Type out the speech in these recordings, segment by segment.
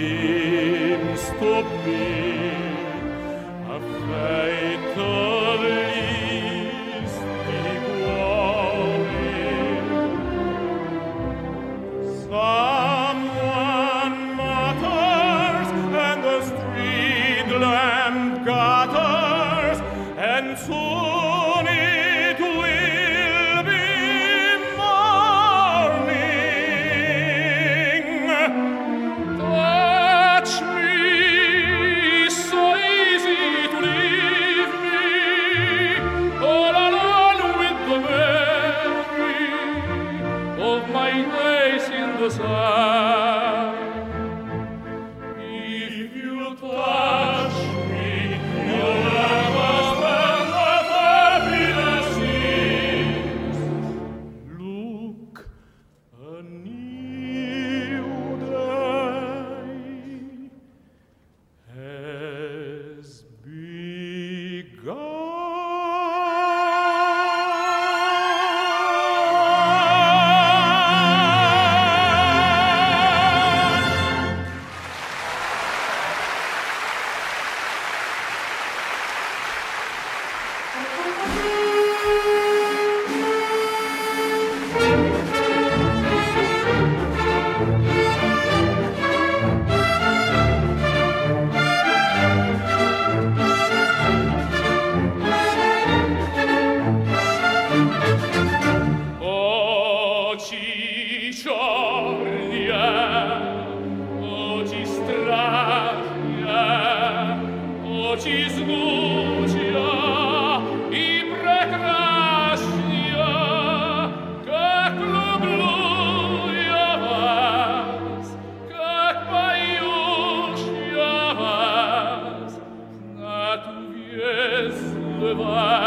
im stop dos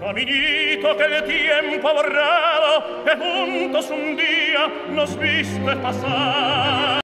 Caminito que il tiempo ha borrado, que juntos un día nos viste pasar.